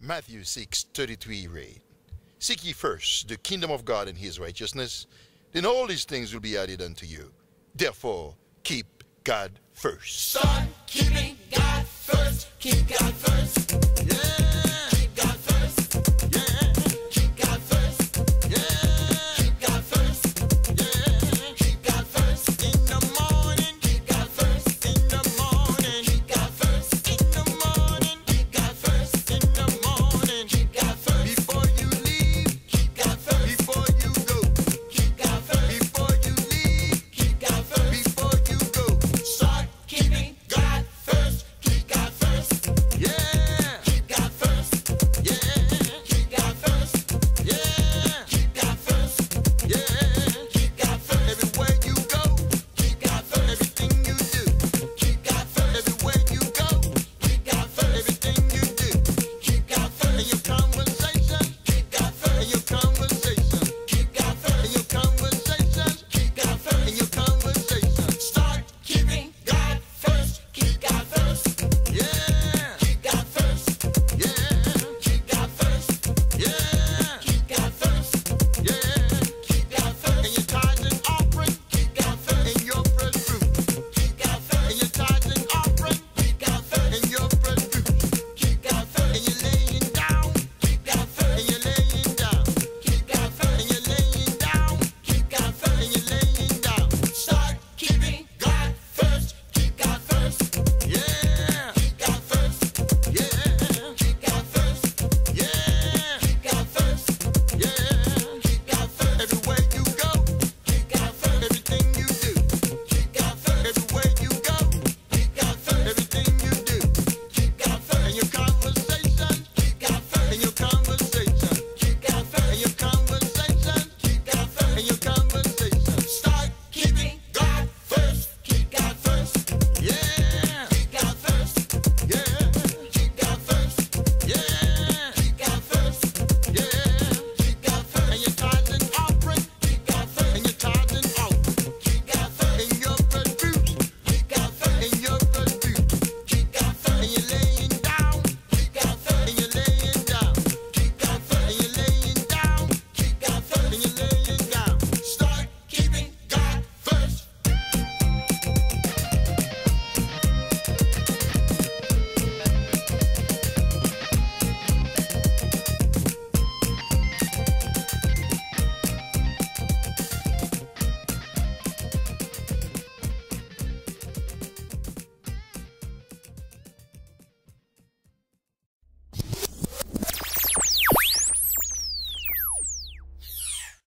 Matthew 6 33 read, Seek ye first the kingdom of God and his righteousness, then all these things will be added unto you. Therefore, keep God first. Son, keeping God first. Keep God first.